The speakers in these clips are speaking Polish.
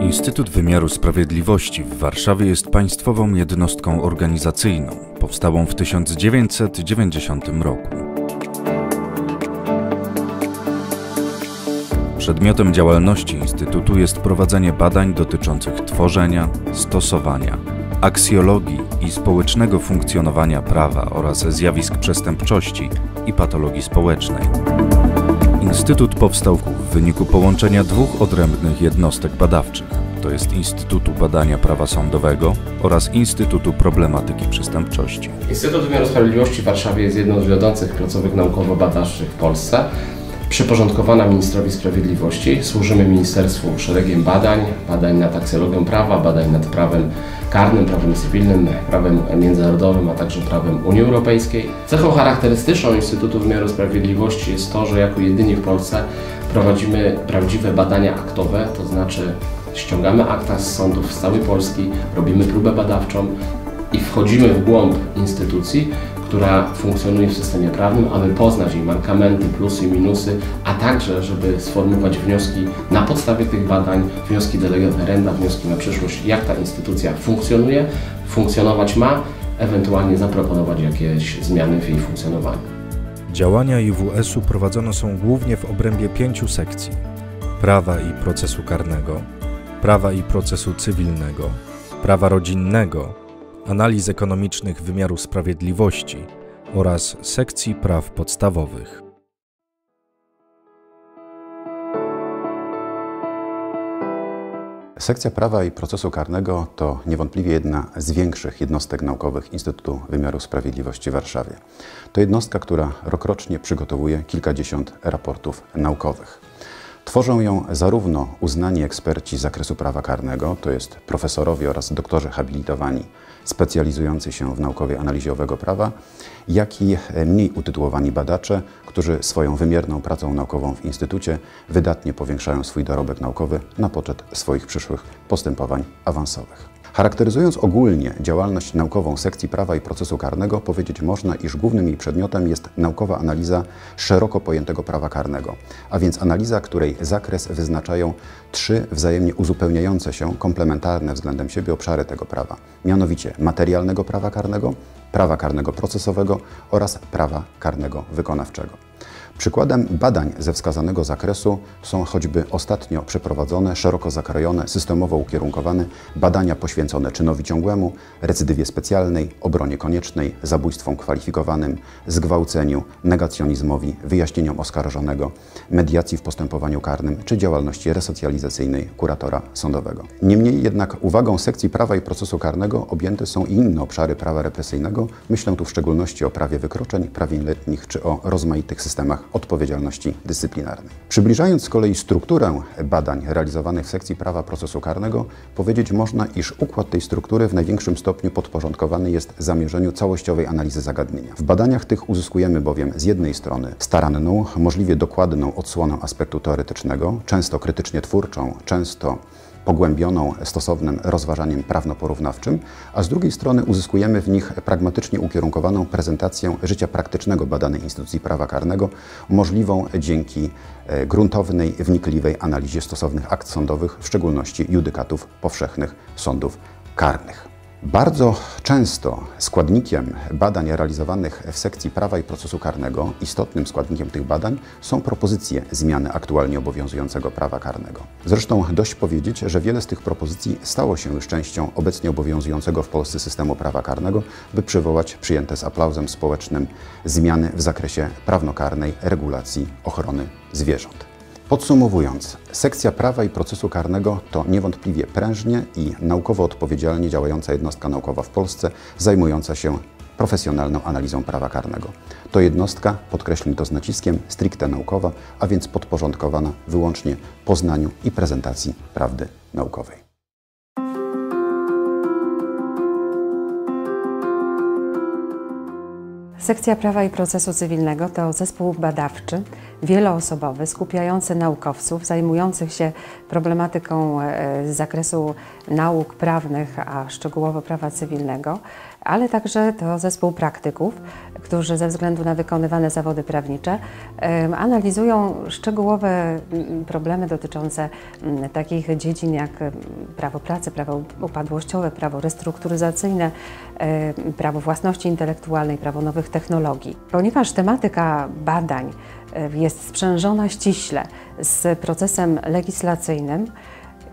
Instytut Wymiaru Sprawiedliwości w Warszawie jest państwową jednostką organizacyjną, powstałą w 1990 roku. Przedmiotem działalności Instytutu jest prowadzenie badań dotyczących tworzenia, stosowania, aksjologii i społecznego funkcjonowania prawa oraz zjawisk przestępczości i patologii społecznej. Instytut powstał w wyniku połączenia dwóch odrębnych jednostek badawczych, to jest Instytutu Badania Prawa Sądowego oraz Instytutu Problematyki Przestępczości. Instytut Wymiaru Sprawiedliwości w Warszawie jest jedną z wiodących placówek naukowo-badawczych w Polsce. Przyporządkowana Ministrowi Sprawiedliwości, służymy Ministerstwu szeregiem badań, badań nad aksjologią prawa, badań nad prawem karnym, prawem cywilnym, prawem międzynarodowym, a także prawem Unii Europejskiej. Cechą charakterystyczną Instytutu Wymiaru Sprawiedliwości jest to, że jako jedyni w Polsce prowadzimy prawdziwe badania aktowe, to znaczy ściągamy akta z sądów z całej Polski, robimy próbę badawczą i wchodzimy w głąb instytucji, która funkcjonuje w systemie prawnym, aby poznać jej mankamenty, plusy i minusy, a także, żeby sformułować wnioski na podstawie tych badań, wnioski lege ferenda, wnioski na przyszłość, jak ta instytucja funkcjonuje, funkcjonować ma, ewentualnie zaproponować jakieś zmiany w jej funkcjonowaniu. Działania IWS-u prowadzone są głównie w obrębie pięciu sekcji: prawa i procesu karnego, prawa i procesu cywilnego, prawa rodzinnego, analiz ekonomicznych wymiaru sprawiedliwości oraz sekcji praw podstawowych. Sekcja prawa i procesu karnego to niewątpliwie jedna z większych jednostek naukowych Instytutu Wymiaru Sprawiedliwości w Warszawie. To jednostka, która rokrocznie przygotowuje kilkadziesiąt raportów naukowych. Tworzą ją zarówno uznani eksperci z zakresu prawa karnego, to jest profesorowie oraz doktorzy habilitowani specjalizujący się w naukowej analizie owego prawa, jak i mniej utytułowani badacze, którzy swoją wymierną pracą naukową w Instytucie wydatnie powiększają swój dorobek naukowy na poczet swoich przyszłych postępowań awansowych. Charakteryzując ogólnie działalność naukową sekcji prawa i procesu karnego, powiedzieć można, iż głównym jej przedmiotem jest naukowa analiza szeroko pojętego prawa karnego, a więc analiza, której zakres wyznaczają trzy wzajemnie uzupełniające się, komplementarne względem siebie obszary tego prawa, mianowicie materialnego prawa karnego, prawa karnego procesowego oraz prawa karnego wykonawczego. Przykładem badań ze wskazanego zakresu są choćby ostatnio przeprowadzone, szeroko zakrojone, systemowo ukierunkowane badania poświęcone czynowi ciągłemu, recydywie specjalnej, obronie koniecznej, zabójstwom kwalifikowanym, zgwałceniu, negacjonizmowi, wyjaśnieniom oskarżonego, mediacji w postępowaniu karnym czy działalności resocjalizacyjnej kuratora sądowego. Niemniej jednak uwagą sekcji prawa i procesu karnego objęte są i inne obszary prawa represyjnego. Myślę tu w szczególności o prawie wykroczeń, prawie letnich czy o rozmaitych systemach odpowiedzialności dyscyplinarnej. Przybliżając z kolei strukturę badań realizowanych w sekcji prawa procesu karnego, powiedzieć można, iż układ tej struktury w największym stopniu podporządkowany jest zamierzeniu całościowej analizy zagadnienia. W badaniach tych uzyskujemy bowiem z jednej strony staranną, możliwie dokładną odsłonę aspektu teoretycznego, często krytycznie twórczą, często pogłębioną stosownym rozważaniem prawno-porównawczym, a z drugiej strony uzyskujemy w nich pragmatycznie ukierunkowaną prezentację życia praktycznego badanej instytucji prawa karnego, możliwą dzięki e, gruntownej, wnikliwej analizie stosownych akt sądowych, w szczególności judykatów powszechnych sądów karnych. Bardzo często składnikiem badań realizowanych w sekcji prawa i procesu karnego, istotnym składnikiem tych badań są propozycje zmiany aktualnie obowiązującego prawa karnego. Zresztą dość powiedzieć, że wiele z tych propozycji stało się już częścią obecnie obowiązującego w Polsce systemu prawa karnego, by przywołać przyjęte z aplauzem społecznym zmiany w zakresie prawnokarnej regulacji ochrony zwierząt. Podsumowując, sekcja prawa i procesu karnego to niewątpliwie prężnie i naukowo odpowiedzialnie działająca jednostka naukowa w Polsce, zajmująca się profesjonalną analizą prawa karnego. To jednostka, podkreślmy to z naciskiem, stricte naukowa, a więc podporządkowana wyłącznie poznaniu i prezentacji prawdy naukowej. Sekcja Prawa i Procesu Cywilnego to zespół badawczy wieloosobowy, skupiający naukowców zajmujących się problematyką z zakresu nauk prawnych, a szczegółowo prawa cywilnego, ale także to zespół praktyków, którzy ze względu na wykonywane zawody prawnicze analizują szczegółowe problemy dotyczące takich dziedzin jak prawo pracy, prawo upadłościowe, prawo restrukturyzacyjne, prawo własności intelektualnej, prawo nowych technologii. Ponieważ tematyka badań jest sprzężona ściśle z procesem legislacyjnym,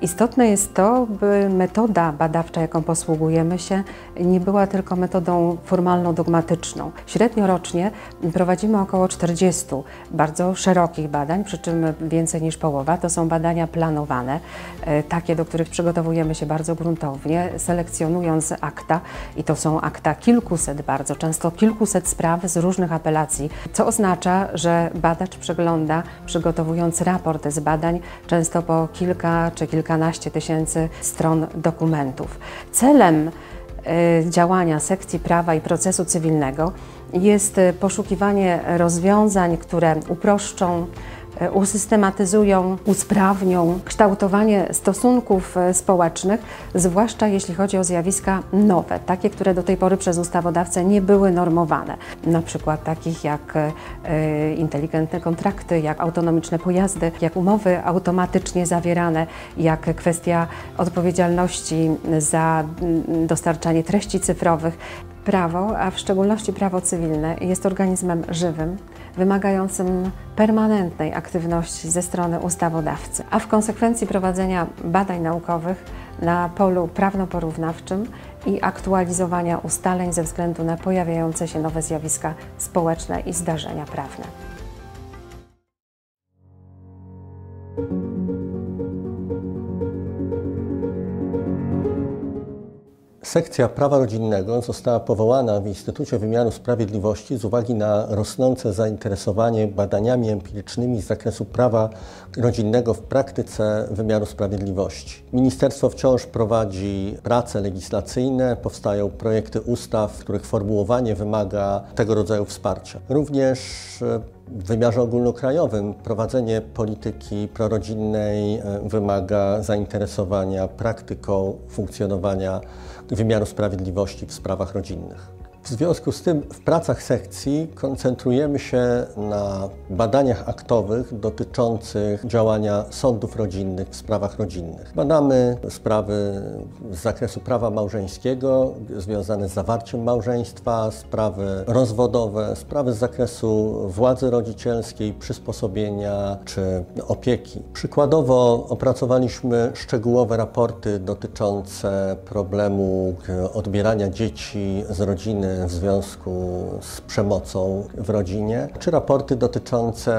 Istotne jest to, by metoda badawcza, jaką posługujemy się, nie była tylko metodą formalno-dogmatyczną. Średnio rocznie prowadzimy około 40 bardzo szerokich badań, przy czym więcej niż połowa to są badania planowane, e, takie, do których przygotowujemy się bardzo gruntownie, selekcjonując akta i to są akta kilkuset bardzo, często kilkuset spraw z różnych apelacji, co oznacza, że badacz przegląda, przygotowując raport z badań, często po kilka czy kilka kilkanaście tysięcy stron dokumentów. Celem y, działania sekcji prawa i procesu cywilnego jest y, poszukiwanie rozwiązań, które uproszczą usystematyzują, usprawnią kształtowanie stosunków e, społecznych, zwłaszcza jeśli chodzi o zjawiska nowe, takie, które do tej pory przez ustawodawcę nie były normowane, na przykład takich jak e, inteligentne kontrakty, jak autonomiczne pojazdy, jak umowy automatycznie zawierane, jak kwestia odpowiedzialności za dostarczanie treści cyfrowych. Prawo, a w szczególności prawo cywilne, jest organizmem żywym, wymagającym permanentnej aktywności ze strony ustawodawcy, a w konsekwencji prowadzenia badań naukowych na polu prawno-porównawczym i aktualizowania ustaleń ze względu na pojawiające się nowe zjawiska społeczne i zdarzenia prawne. Sekcja prawa rodzinnego została powołana w Instytucie Wymiaru Sprawiedliwości z uwagi na rosnące zainteresowanie badaniami empirycznymi z zakresu prawa rodzinnego w praktyce wymiaru sprawiedliwości. Ministerstwo wciąż prowadzi prace legislacyjne, powstają projekty ustaw, których formułowanie wymaga tego rodzaju wsparcia. Również e, w wymiarze ogólnokrajowym prowadzenie polityki prorodzinnej e, wymaga zainteresowania praktyką funkcjonowania wymiaru sprawiedliwości w sprawach rodzinnych. W związku z tym w pracach sekcji koncentrujemy się na badaniach aktowych dotyczących działania sądów rodzinnych w sprawach rodzinnych. Badamy sprawy z zakresu prawa małżeńskiego związane z zawarciem małżeństwa, sprawy rozwodowe, sprawy z zakresu władzy rodzicielskiej, przysposobienia czy opieki. Przykładowo opracowaliśmy szczegółowe raporty dotyczące problemu odbierania dzieci z rodziny w związku z przemocą w rodzinie, czy raporty dotyczące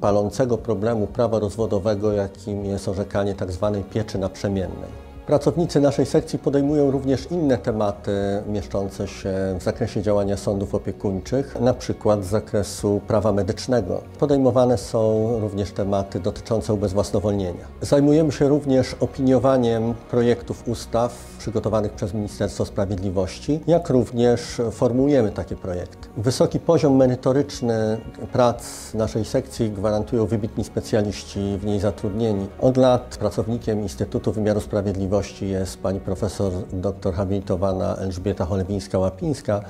palącego problemu prawa rozwodowego, jakim jest orzekanie tzw. Tak pieczy naprzemiennej. Pracownicy naszej sekcji podejmują również inne tematy mieszczące się w zakresie działania sądów opiekuńczych, na przykład z zakresu prawa medycznego. Podejmowane są również tematy dotyczące ubezwłasnowolnienia. Zajmujemy się również opiniowaniem projektów ustaw przygotowanych przez Ministerstwo Sprawiedliwości, jak również formułujemy takie projekty. Wysoki poziom merytoryczny prac naszej sekcji gwarantują wybitni specjaliści w niej zatrudnieni. Od lat pracownikiem Instytutu Wymiaru Sprawiedliwości jest pani profesor doktor habilitowana Elżbieta Cholewińska-Łapińska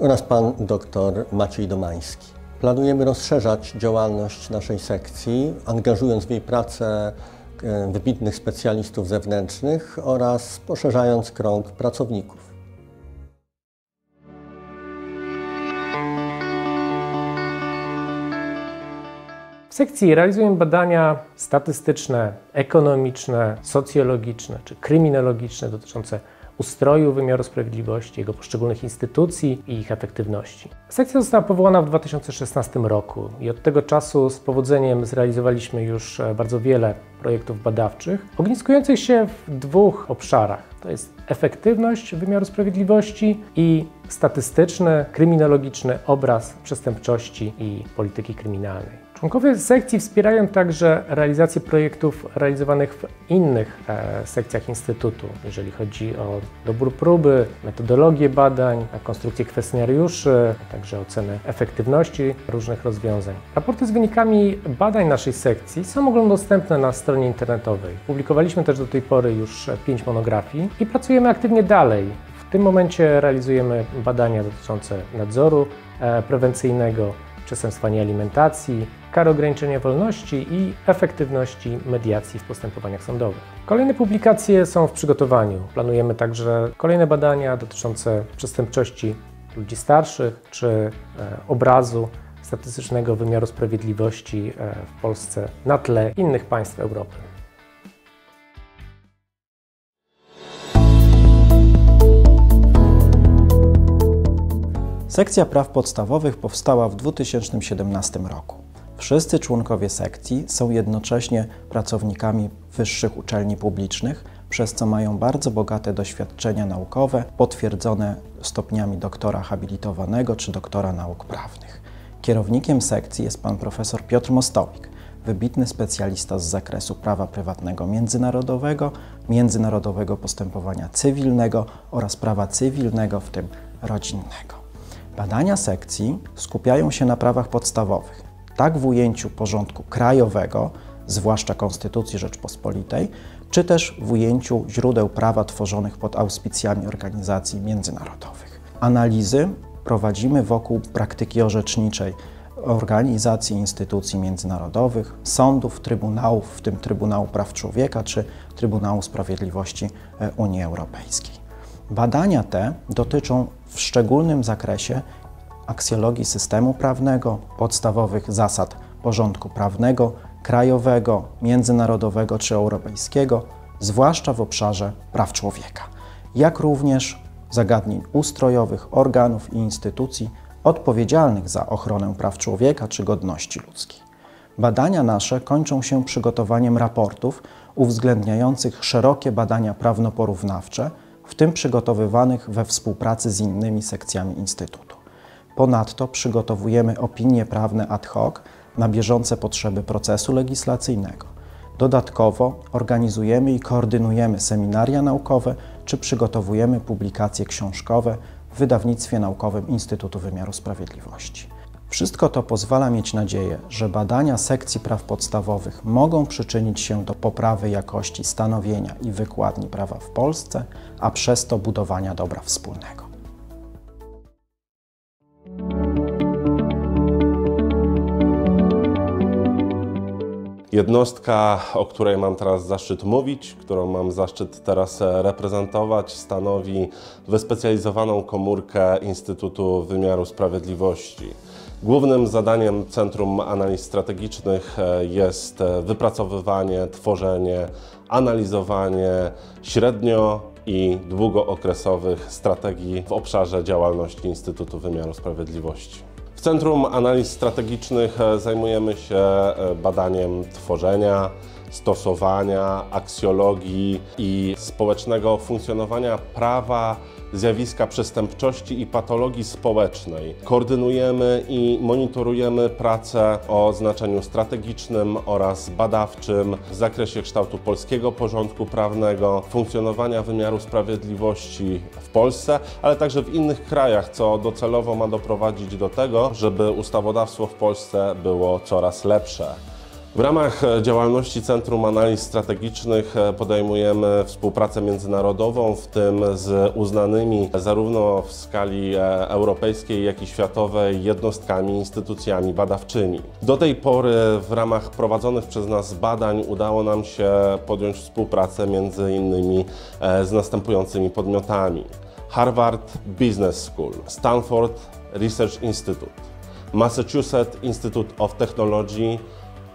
oraz pan doktor Maciej Domański. Planujemy rozszerzać działalność naszej sekcji, angażując w jej pracę e, wybitnych specjalistów zewnętrznych oraz poszerzając krąg pracowników. Sekcji realizujemy badania statystyczne, ekonomiczne, socjologiczne czy kryminologiczne dotyczące ustroju wymiaru sprawiedliwości, jego poszczególnych instytucji i ich efektywności. Sekcja została powołana w 2016 roku i od tego czasu z powodzeniem zrealizowaliśmy już e, bardzo wiele projektów badawczych, ogniskujących się w dwóch obszarach. To jest efektywność wymiaru sprawiedliwości i statystyczny, kryminologiczny obraz przestępczości i polityki kryminalnej. Członkowie sekcji wspierają także realizację projektów realizowanych w innych e, sekcjach Instytutu, jeżeli chodzi o dobór próby, metodologię badań, konstrukcję kwestionariuszy, a także ocenę efektywności różnych rozwiązań. Raporty z wynikami badań naszej sekcji są ogólnodostępne na stronie internetowej. Publikowaliśmy też do tej pory już pięć monografii i pracujemy aktywnie dalej. W tym momencie realizujemy badania dotyczące nadzoru e, prewencyjnego, przestępstwa niealimentacji, kar ograniczenia wolności i efektywności mediacji w postępowaniach sądowych. Kolejne publikacje są w przygotowaniu. Planujemy także kolejne badania dotyczące przestępczości ludzi starszych czy e, obrazu statystycznego wymiaru sprawiedliwości e, w Polsce na tle innych państw Europy. Sekcja praw podstawowych powstała w 2017 roku. Wszyscy członkowie sekcji są jednocześnie pracownikami wyższych uczelni publicznych, przez co mają bardzo bogate doświadczenia naukowe, potwierdzone stopniami doktora habilitowanego czy doktora nauk prawnych. Kierownikiem sekcji jest pan profesor Piotr Mostowik, wybitny specjalista z zakresu prawa prywatnego międzynarodowego, międzynarodowego postępowania cywilnego oraz prawa cywilnego, w tym rodzinnego. Badania sekcji skupiają się na prawach podstawowych, tak w ujęciu porządku krajowego, zwłaszcza Konstytucji Rzeczpospolitej, czy też w ujęciu źródeł prawa tworzonych pod auspicjami organizacji międzynarodowych. Analizy prowadzimy wokół praktyki orzeczniczej organizacji instytucji międzynarodowych, sądów, trybunałów, w tym Trybunału Praw Człowieka czy Trybunału Sprawiedliwości e, Unii Europejskiej. Badania te dotyczą w szczególnym zakresie aksjologii systemu prawnego, podstawowych zasad porządku prawnego, krajowego, międzynarodowego czy europejskiego, zwłaszcza w obszarze praw człowieka, jak również zagadnień ustrojowych organów i instytucji odpowiedzialnych za ochronę praw człowieka czy godności ludzkiej. Badania nasze kończą się przygotowaniem raportów uwzględniających szerokie badania prawnoporównawcze, w tym przygotowywanych we współpracy z innymi sekcjami Instytutu. Ponadto przygotowujemy opinie prawne ad hoc na bieżące potrzeby procesu legislacyjnego. Dodatkowo organizujemy i koordynujemy seminaria naukowe czy przygotowujemy publikacje książkowe w wydawnictwie naukowym Instytutu Wymiaru Sprawiedliwości. Wszystko to pozwala mieć nadzieję, że badania sekcji praw podstawowych mogą przyczynić się do poprawy jakości stanowienia i wykładni prawa w Polsce, a przez to budowania dobra wspólnego. Jednostka, o której mam teraz zaszczyt mówić, którą mam zaszczyt teraz reprezentować, stanowi wyspecjalizowaną komórkę Instytutu Wymiaru Sprawiedliwości. Głównym zadaniem Centrum Analiz Strategicznych e, jest e, wypracowywanie, tworzenie, analizowanie średnio i długookresowych strategii w obszarze działalności Instytutu Wymiaru Sprawiedliwości. W Centrum Analiz Strategicznych e, zajmujemy się badaniem tworzenia, stosowania, aksjologii i społecznego funkcjonowania prawa zjawiska przestępczości i patologii społecznej. Koordynujemy i monitorujemy pracę o znaczeniu strategicznym oraz badawczym w zakresie kształtu polskiego porządku prawnego, funkcjonowania wymiaru sprawiedliwości w Polsce, ale także w innych krajach, co docelowo ma doprowadzić do tego, żeby ustawodawstwo w Polsce było coraz lepsze. W ramach e, działalności Centrum Analiz Strategicznych e, podejmujemy współpracę międzynarodową, w tym z uznanymi zarówno w skali e, europejskiej, jak i światowej jednostkami, instytucjami badawczymi. Do tej pory w ramach prowadzonych przez nas badań udało nam się podjąć współpracę między innymi z następującymi podmiotami. Harvard Business School, Stanford Research Institute, Massachusetts Institute of Technology,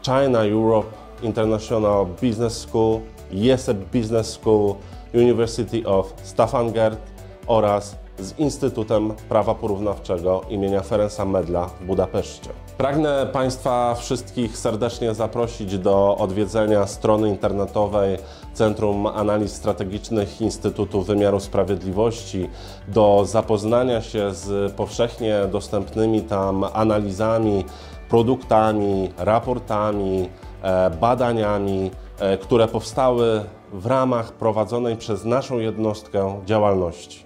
China Europe International Business School, IESE Business School, University of Stavanger oraz z Instytutem Prawa Porównawczego imienia Ferenca Medla w Budapeszcie. Pragnę Państwa wszystkich serdecznie zaprosić do odwiedzenia strony internetowej Centrum Analiz Strategicznych Instytutu Wymiaru Sprawiedliwości, do zapoznania się z powszechnie dostępnymi tam analizami produktami, raportami, e, badaniami, e, które powstały w ramach prowadzonej przez naszą jednostkę działalności.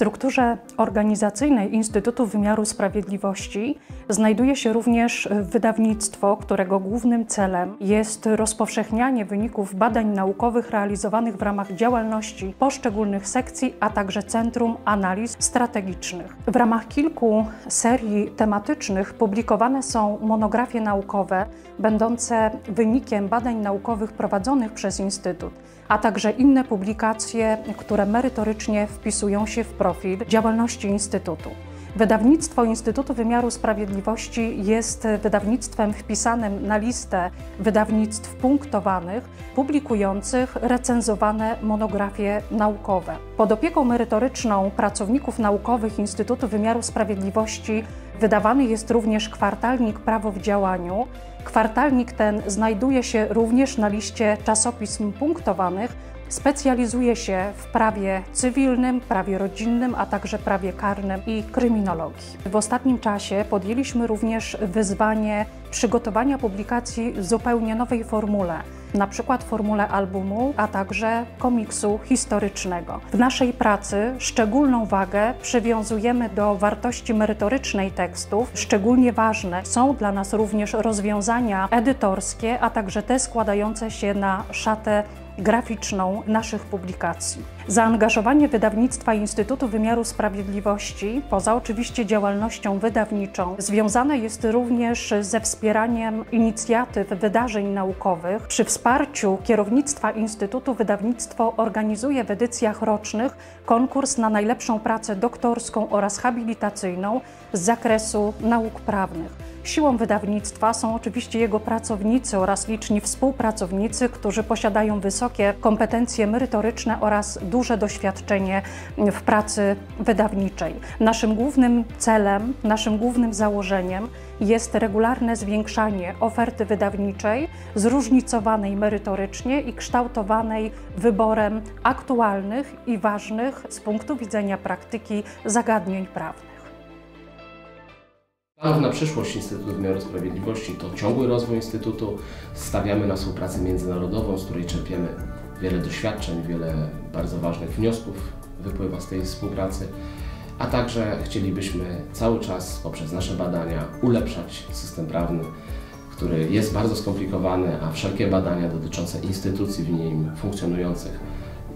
Strukturze organizacyjnej Instytutu Wymiaru Sprawiedliwości znajduje się również wydawnictwo, którego głównym celem jest rozpowszechnianie wyników badań naukowych realizowanych w ramach działalności poszczególnych sekcji, a także Centrum Analiz Strategicznych. W ramach kilku serii tematycznych publikowane są monografie naukowe będące wynikiem badań naukowych prowadzonych przez Instytut a także inne publikacje, które merytorycznie wpisują się w profil działalności Instytutu. Wydawnictwo Instytutu Wymiaru Sprawiedliwości jest wydawnictwem wpisanym na listę wydawnictw punktowanych, publikujących recenzowane monografie naukowe. Pod opieką merytoryczną pracowników naukowych Instytutu Wymiaru Sprawiedliwości wydawany jest również kwartalnik Prawo w działaniu. Kwartalnik ten znajduje się również na liście czasopism punktowanych Specjalizuje się w prawie cywilnym, prawie rodzinnym, a także prawie karnym i kryminologii. W ostatnim czasie podjęliśmy również wyzwanie przygotowania publikacji w zupełnie nowej formule, na przykład formule albumu, a także komiksu historycznego. W naszej pracy szczególną wagę przywiązujemy do wartości merytorycznej tekstów. Szczególnie ważne są dla nas również rozwiązania edytorskie, a także te składające się na szatę graficzną naszych publikacji. Zaangażowanie wydawnictwa Instytutu Wymiaru Sprawiedliwości, poza oczywiście działalnością wydawniczą, związane jest również ze wspieraniem inicjatyw wydarzeń naukowych. Przy wsparciu kierownictwa Instytutu Wydawnictwo organizuje w edycjach rocznych konkurs na najlepszą pracę doktorską oraz habilitacyjną z zakresu nauk prawnych. Siłą wydawnictwa są oczywiście jego pracownicy oraz liczni współpracownicy, którzy posiadają wysokie kompetencje merytoryczne oraz duże doświadczenie w pracy wydawniczej. Naszym głównym celem, naszym głównym założeniem jest regularne zwiększanie oferty wydawniczej, zróżnicowanej merytorycznie i kształtowanej wyborem aktualnych i ważnych z punktu widzenia praktyki zagadnień prawnych. Planów na przyszłość Instytutu Wymiaru Sprawiedliwości to ciągły rozwój Instytutu. Stawiamy na współpracę międzynarodową, z której czerpiemy wiele doświadczeń, wiele bardzo ważnych wniosków wypływa z tej współpracy. A także chcielibyśmy cały czas poprzez nasze badania ulepszać system prawny, który jest bardzo skomplikowany, a wszelkie badania dotyczące instytucji w nim funkcjonujących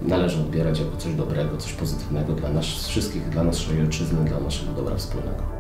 należy odbierać jako coś dobrego, coś pozytywnego dla nas wszystkich, dla naszej ojczyzny, dla naszego dobra wspólnego.